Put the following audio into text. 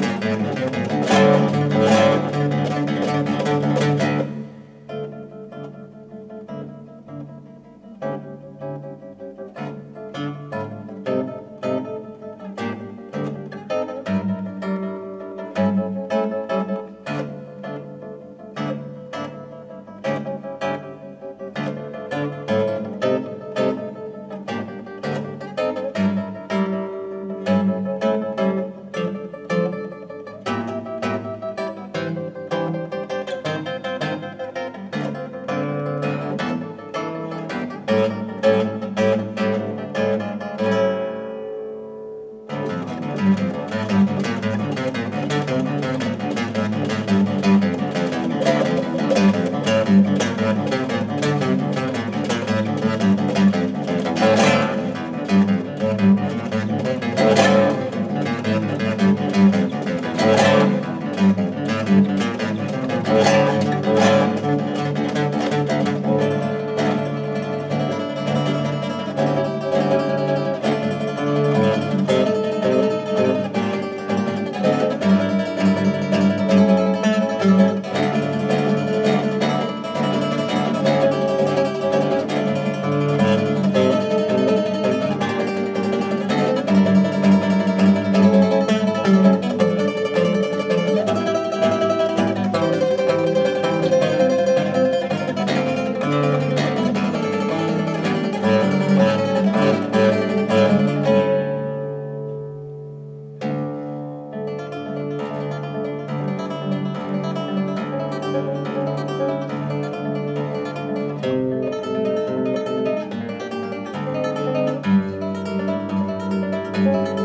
Música Thank thank you.